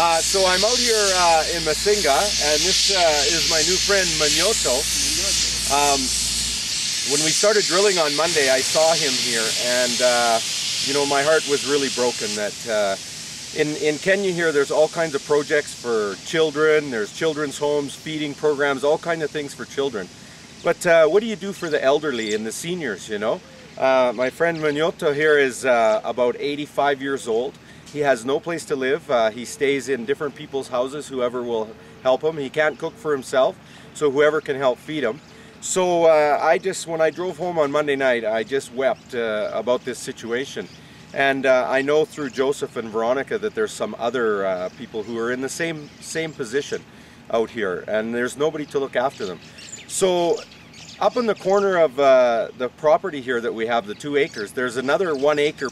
Uh, so I'm out here uh, in Masinga, and this uh, is my new friend Manyoto. Um, when we started drilling on Monday, I saw him here, and uh, you know my heart was really broken. That uh, in in Kenya here, there's all kinds of projects for children. There's children's homes, feeding programs, all kinds of things for children. But uh, what do you do for the elderly and the seniors? You know, my friend Manyoto here is about 85 years old. He has no place to live. Uh, he stays in different people's houses, whoever will help him. He can't cook for himself, so whoever can help feed him. So uh, I just, when I drove home on Monday night, I just wept uh, about this situation. And uh, I know through Joseph and Veronica that there's some other uh, people who are in the same same position out here, and there's nobody to look after them. So up in the corner of uh, the property here that we have, the two acres, there's another one acre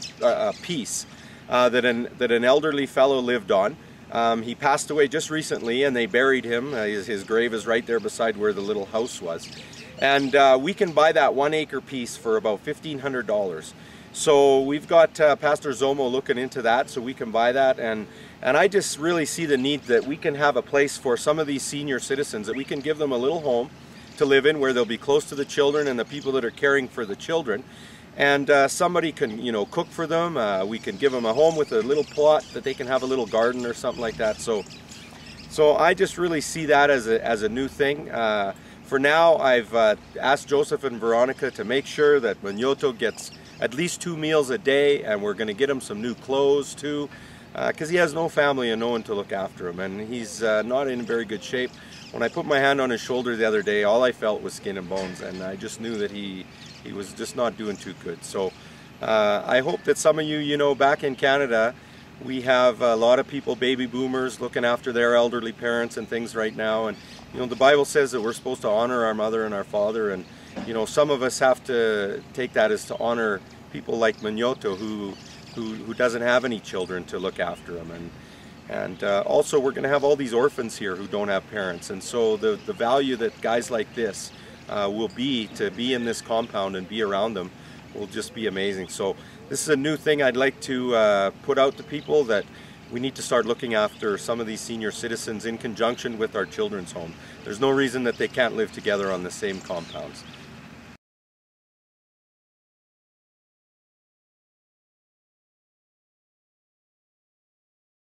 piece uh, that, an, that an elderly fellow lived on. Um, he passed away just recently and they buried him. Uh, his, his, grave is right there beside where the little house was. And uh, we can buy that one acre piece for about $1,500. So we've got uh, Pastor Zomo looking into that so we can buy that. And, and I just really see the need that we can have a place for some of these senior citizens, that we can give them a little home to live in where they'll be close to the children and the people that are caring for the children and uh, somebody can you know cook for them. Uh, we can give them a home with a little plot that they can have a little garden or something like that. So so I just really see that as a, as a new thing. Uh, for now I've uh, asked Joseph and Veronica to make sure that Manyoto gets at least two meals a day and we're going to get him some new clothes too because uh, he has no family and no one to look after him and he's uh, not in very good shape when I put my hand on his shoulder the other day all I felt was skin and bones and I just knew that he he was just not doing too good. So uh, I hope that some of you, you know, back in Canada, we have a lot of people, baby boomers, looking after their elderly parents and things right now. And, you know, the Bible says that we're supposed to honor our mother and our father. And, you know, some of us have to take that as to honor people like Manyoto who, who, who doesn't have any children to look after them. And, and uh, also we're going to have all these orphans here who don't have parents. And so the, the value that guys like this uh, will be to be in this compound and be around them will just be amazing. So this is a new thing I'd like to uh, put out to people that we need to start looking after some of these senior citizens in conjunction with our children's home. There's no reason that they can't live together on the same compounds.